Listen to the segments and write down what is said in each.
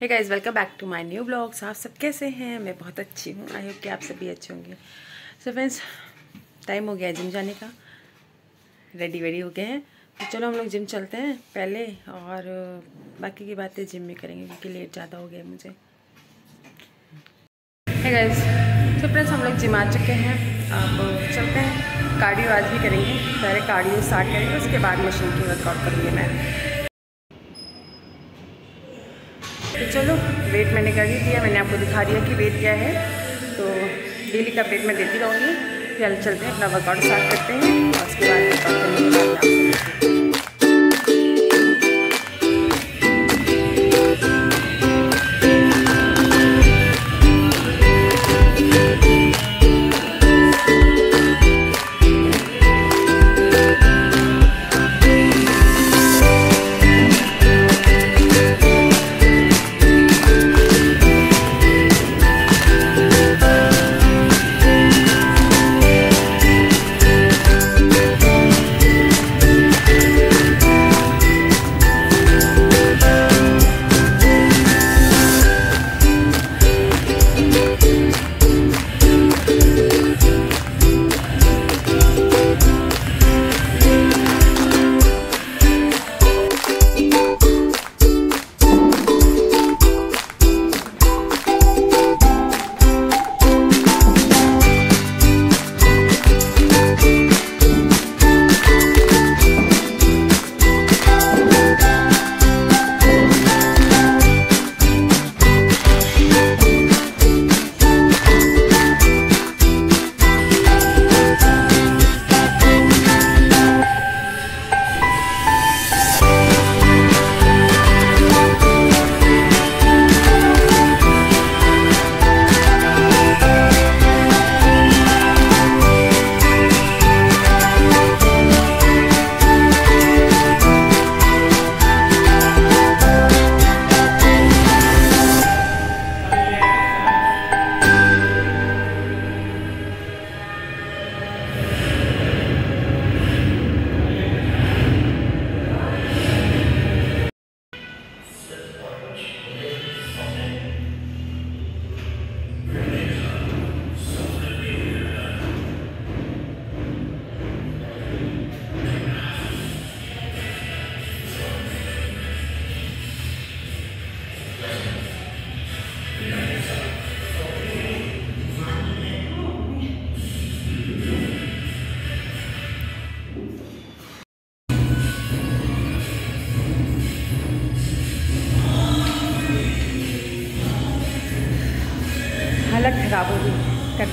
Hey guys welcome back to my new blogs आप सब कैसे हैं? मैं बहुत अच्छी हूँ। आई होप कि आप सभी अच्छे होंगे। सो फ्रेंड्स टाइम हो गया जिम जाने का। रेडी वेडी हो गए हैं। तो चलो हम लोग जिम चलते हैं पहले और बाकी की बातें जिम में करेंगे क्योंकि लेट ज़्यादा हो गया मुझे। है गाइस तो फ्रेंड्स हम लोग जिम आ चुके हैं। अब चलते हैं। कार्डियो आज भी करेंगे। पहले कार्डियो स्टार्ट करेंगे, उसके बाद मशीन की वर्कआउट करूँगी मैं। तो चलो, वेट मैंने कर ही दिया, मैंने आपको दिखा दिया कि वेट क्या है। तो डेली का वेट मैं देती रहूँगी। फिर चलते हैं, अपना वर्कआउट स्टार्ट करते हैं। और उसके बाद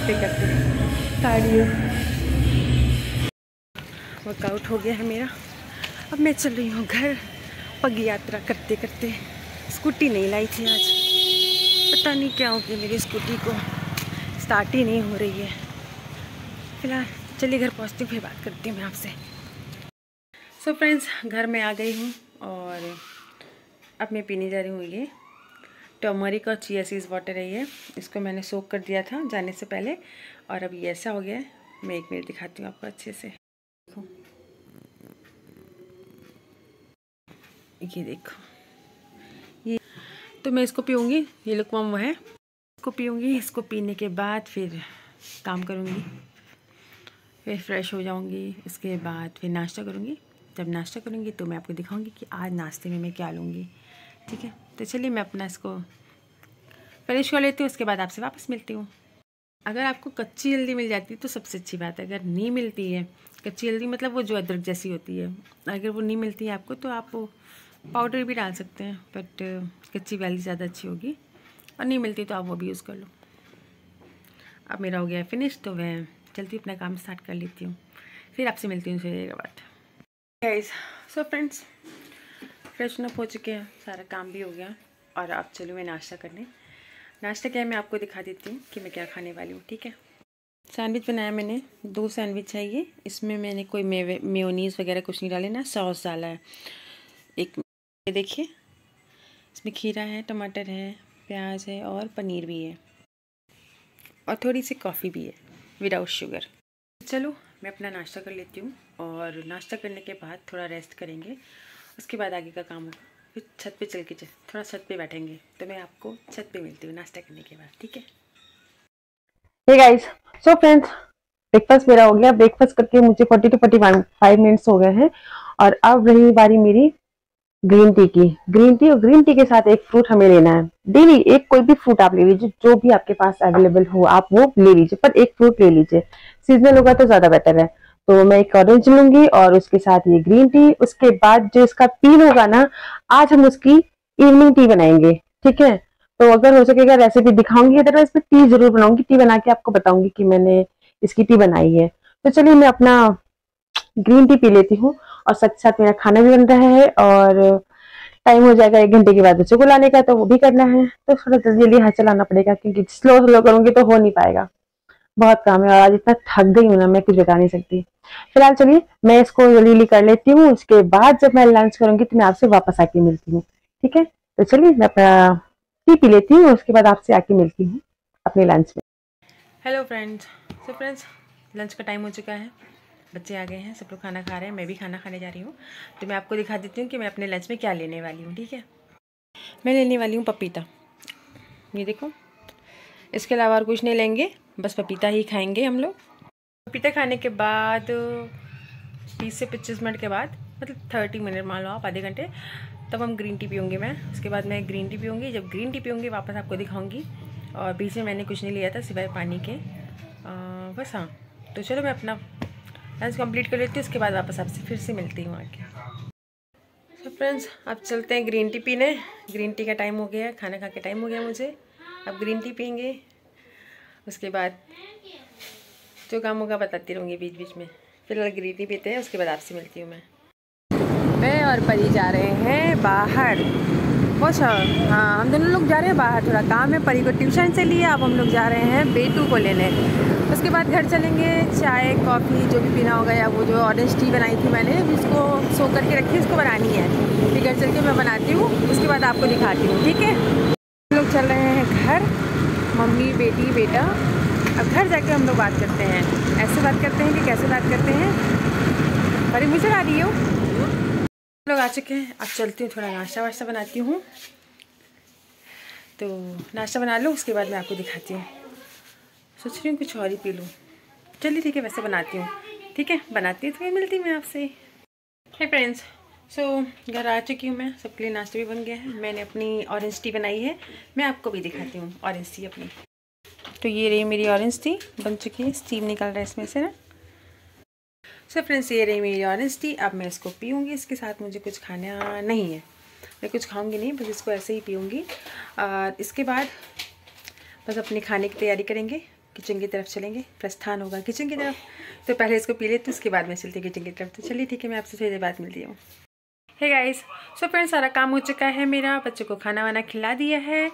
करते करते कार्डियो वर्कआउट हो गया है मेरा। अब मैं चल रही हूँ घर। पग यात्रा करते करते। स्कूटी नहीं लाई थी आज। पता नहीं क्या हो गया मेरी स्कूटी को। स्टार्ट ही नहीं हो रही है। फ़िलहाल चलिए घर पहुँचती हूँ, फिर बात करती हूँ मैं आपसे। सो फ्रेंड्स घर में आ गई हूँ और अब मैं पीने जा रही हूँ ये। टर्मरिक और चिया सीज वाटर है ये। इसको मैंने सोक कर दिया था जाने से पहले। और अब ये ऐसा हो गया है। मैं एक मिनट दिखाती हूँ आपको अच्छे से। देखो। ये देखो। ये तो मैं इसको पीऊँगी। ये लुकवाम वो है। इसको पीऊँगी। इसको पीने के बाद फिर काम करूँगी। फिर फ्रेश हो जाऊँगी। उसके बाद फिर नाश्ता करूँगी। जब नाश्ता करूँगी तो मैं आपको दिखाऊँगी कि आज नाश्ते में मैं क्या लूँगी। ठीक है? तो चलिए मैं अपना इसको फिनिश कर लेती हूँ, उसके बाद आपसे वापस मिलती हूँ। अगर आपको कच्ची हल्दी मिल जाती है तो सबसे अच्छी बात है। अगर नहीं मिलती है, कच्ची हल्दी मतलब वो जो अदरक जैसी होती है, अगर वो नहीं मिलती है आपको तो आप पाउडर भी डाल सकते हैं बट कच्ची वाली ज़्यादा अच्छी होगी। और नहीं मिलती तो आप वो भी यूज़ कर लो। अब मेरा हो गया फिनिश तो मैं जल्दी अपना काम स्टार्ट कर लेती हूँ। फिर आपसे मिलती हूँ फिर बाद सो फ्रेंड्स फ्रेशन अप हो चुके हैं सारा काम भी हो गया और अब चलो मैं नाश्ता करने। नाश्ता क्या है मैं आपको दिखा देती हूँ कि मैं क्या खाने वाली हूँ, ठीक है? सैंडविच बनाया मैंने, दो सैंडविच है ये। इसमें मैंने कोई मेयोनीज़ वगैरह कुछ नहीं डाले, ना सॉस डाला है। एक ये देखिए, इसमें खीरा है, टमाटर है, प्याज है और पनीर भी है। और थोड़ी सी कॉफ़ी भी है, विदाउट शुगर। चलो मैं अपना नाश्ता कर लेती हूँ और नाश्ता करने के बाद थोड़ा रेस्ट करेंगे। उसके बाद आगे का काम होगा। फिर छत पे चल के थोड़ा छत पे बैठेंगे तो मैं आपको छत पे मिलती हूँ नाश्ता करने के बाद, ठीक है? Hey guys so friends breakfast मेरा हो गया। ब्रेकफास्ट करके मुझे forty two forty five minutes हो गए हैं। और अब रही बारी मेरी ग्रीन टी की। ग्रीन टी और ग्रीन टी के साथ एक फ्रूट हमें लेना है। डेली एक कोई भी फ्रूट आप ले लीजिए, जो भी आपके पास अवेलेबल हो, आप वो ले लीजिए, पर एक फ्रूट ले लीजिए। सीजनल होगा तो ज़्यादा बेटर है। तो मैं एक ऑरेंज लूँगी और उसके साथ ये ग्रीन टी उसके बाद जो इसका पील होगा ना, आज हम उसकी इवनिंग टी बनाएँगे, ठीक है? तो अगर हो सकेगा रेसिपी दिखाऊँगी, अदरवाइज़ मैं टी ज़रूर बनाऊँगी टी बना के आपको बताऊँगी कि मैंने इसकी टी बनाई है। तो चलिए मैं अपना ग्रीन टी पी लेती हूँ और साथ साथ मेरा खाना भी बन रहा है और टाइम हो जाएगा एक घंटे के बाद बच्चों को लाने का तो वो भी करना है। तो थोड़ा जल्दी जल्दी हाथ चलाना पड़ेगा, क्योंकि स्लो स्लो करूँगी तो हो नहीं पाएगा। बहुत काम है और आज इतना थक गई हूँ ना, मैं कुछ बता नहीं सकती। फ़िलहाल चलिए, मैं इसको जल्दी कर लेती हूँ, उसके बाद जब मैं लंच करूँगी तो मैं आपसे वापस आके मिलती हूँ, ठीक है? तो चलिए, मैं अपना टी पी लेती हूँ, उसके बाद आपसे आके मिलती हूँ, अपने लंच में। Hello friends so friends lunch का टाइम हो चुका है। बच्चे आ गए हैं, सब लोग खाना खा रहे हैं, मैं भी खाना खाने जा रही हूँ। तो मैं आपको दिखा देती हूँ कि मैं अपने लंच में क्या लेने वाली हूँ, ठीक है? मैं लेने वाली हूँ पपीता। ये देखो, इसके अलावा और कुछ नहीं लेंगे। बस पपीता ही खाएँगे हम लोग। पपीता खाने के बाद बीस से पच्चीस मिनट के बाद मतलब थर्टी मिनट मान लो आप आधे घंटे, तब हम ग्रीन टी पीऊँगी मैं। उसके बाद मैं ग्रीन टी पीऊँगी। जब ग्रीन टी पीऊँगी, वापस आपको दिखाऊँगी। और बीच में मैंने कुछ नहीं लिया था, सिवाय पानी के। बस हाँ। तो चलो मैं अपना लंच कंप्लीट कर लेती हूँ, उसके बाद वापस आपसे फिर से मिलती हूँ आके तो फ्रेंड्स अब चलते हैं ग्रीन टी पीने। ग्रीन टी का टाइम हो गया खाना खा के टाइम हो गया मुझे। अब ग्रीन टी पियेंगे। उसके बाद जो काम होगा बताती रहूँगी बीच बीच में। फ़िलहाल ग्रीन टी पीते हैं, उसके बाद आपसे मिलती हूँ मैं। मैं और परी जा रहे हैं बाहर। बहुत शौक हाँ हम दोनों लोग जा रहे हैं बाहर थोड़ा। काम है परी को ट्यूशन से लिए अब हम लोग जा रहे हैं बेटू को लेने। उसके बाद घर चलेंगे, चाय, कॉफ़ी, जो भी पीना होगा या वो जो ऑरेंज टी बनाई थी मैंने, उसको सो करके रखी, उसको बनानी है। फिर घर चल के मैं बनाती हूँ, उसके बाद आपको दिखाती हूँ, ठीक है? हम लोग चल रहे हैं मम्मी, बेटी, बेटा, अब घर जाके हम लोग बात करते हैं। ऐसे बात करते हैं कि कैसे बात करते हैं? अरे, मुझे आ रही हो लोग आ चुके हैं। अब चलती हूँ, थोड़ा नाश्ता वाश्ता बनाती हूँ। तो नाश्ता बना लो, उसके बाद मैं आपको दिखाती हूँ। सोच रही हूँ कुछ और ही पी लूँ। चलिए, ठीक है, वैसे बनाती हूँ। ठीक है, बनाती हूँ तो फिर मिलती मैं आपसे। है फ्रेंड्स सो घर आ चुकी हूँ मैं। सबके लिए नाश्ता भी बन गया है। मैंने अपनी ऑरेंज टी बनाई है। मैं आपको भी दिखाती हूँ ऑरेंज टी अपनी। तो ये रही मेरी ऑरेंज टी बन चुकी है स्टीम निकल रहा है इसमें से ना। सो फ्रेंड्स ये रही मेरी ऑरेंज टी अब मैं इसको पीऊँगी, इसके साथ मुझे कुछ खाना नहीं है। मैं कुछ खाऊँगी नहीं, बस इसको ऐसे ही पीऊँगी। और इसके बाद बस अपने खाने की तैयारी करेंगे किचन की तरफ़ चलेंगे, प्रस्थान होगा किचन की तरफ़। तो पहले इसको पी लेते उसके बाद मैं चलती हूँ किचन की तरफ़। तो चलिए, ठीक है, मैं आपसे थोड़ी देर बाद मिलती हूँ। है गाइस सो फ्रेंड्स सारा काम हो चुका है मेरा। बच्चों को खाना वाना खिला दिया है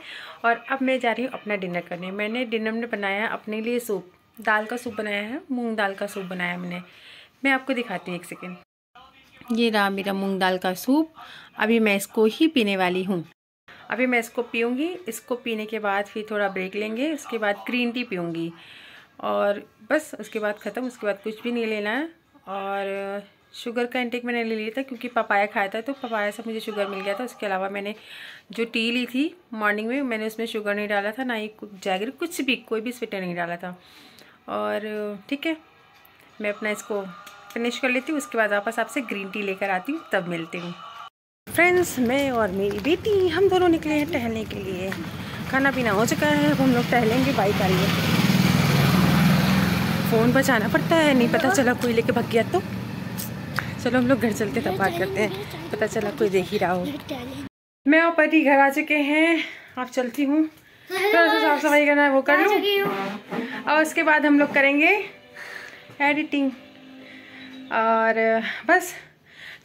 और अब मैं जा रही हूँ अपना डिनर करने। मैंने डिनर में बनाया अपने लिए सूप दाल का सूप बनाया है, मूंग दाल का सूप बनाया मैंने। मैं आपको दिखाती हूँ एक सेकेंड ये रहा मेरा मूंग दाल का सूप अभी मैं इसको ही पीने वाली हूँ। अभी मैं इसको पीऊँगी। इसको पीने के बाद फिर थोड़ा ब्रेक लेंगे। उसके बाद ग्रीन टी पीऊँगी। और बस, उसके बाद ख़त्म। उसके बाद कुछ भी नहीं लेना है। और शुगर का इंटेक मैंने ले लिया था क्योंकि पपाया खाया था तो पपाया से मुझे शुगर मिल गया था। उसके अलावा मैंने जो टी ली थी मॉर्निंग में, मैंने उसमें शुगर नहीं डाला था, ना ही जैगर कुछ भी, कोई भी स्वीटर नहीं डाला था। और, ठीक है, मैं अपना इसको फिनिश कर लेती हूँ, उसके बाद वापस आपसे ग्रीन टी लेकर आती हूँ, तब मिलती हूँ। फ्रेंड्स मैं और मेरी बेटी, हम दोनों निकले हैं टहलने के लिए। खाना पीना हो चुका है हम लोग टहलेंगे बाइक आ रही है फ़ोन बचाना पड़ता है, नहीं पता चला कोई लेके भाग गया तो। चलो हम लोग घर चलते तब बात करते हैं। पता चला कोई देख ही रहा हो। मैं और पति घर आ चुके हैं। आप चलती हूँ। थोड़ा सा साफ़ सफ़ाई करना है वो कर लूँ। और उसके बाद हम लोग करेंगे एडिटिंग और बस।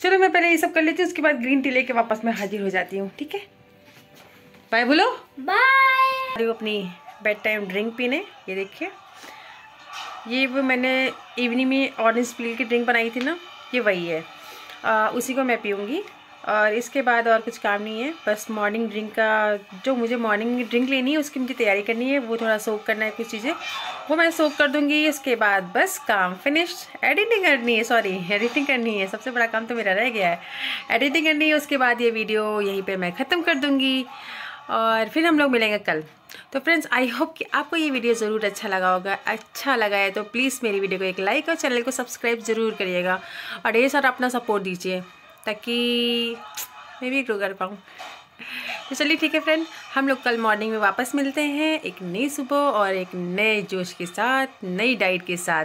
चलो मैं पहले ये सब कर लेती हूँ उसके बाद ग्रीन टी लेके वापस मैं हाजिर हो जाती हूँ ठीक है? बाय बोलो। बाय अपनी बेड टाइम ड्रिंक पीने। ये देखिए। ये वो मैंने इवनिंग में ऑरेंज पील की ड्रिंक बनाई थी ना। ये वही है। आ, उसी को मैं पीऊँगी। और इसके बाद और कुछ काम नहीं है। बस मॉर्निंग ड्रिंक का जो मुझे मॉर्निंग ड्रिंक लेनी है उसकी मुझे तैयारी करनी है। वो थोड़ा सोक करना है कुछ चीज़ें। वो मैं सोक कर दूँगी। उसके बाद बस काम फिनिश्ड एडिटिंग करनी है सॉरी एडिटिंग करनी है। सबसे बड़ा काम तो मेरा रह गया है। एडिटिंग करनी है उसके बाद ये वीडियो यहीं पर मैं ख़त्म कर दूँगी। और फिर हम लोग मिलेंगे कल। तो फ्रेंड्स आई होप कि आपको ये वीडियो ज़रूर अच्छा लगा होगा। अच्छा लगा है तो प्लीज़ मेरी वीडियो को एक लाइक और चैनल को सब्सक्राइब ज़रूर करिएगा और ढेर सारा अपना सपोर्ट दीजिए ताकि मैं भी ग्रो कर पाऊँ। तो चलिए ठीक है फ्रेंड हम लोग कल मॉर्निंग में वापस मिलते हैं एक नई सुबह और एक नए जोश के साथ, नई डाइट के साथ।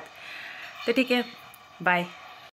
तो ठीक है बाय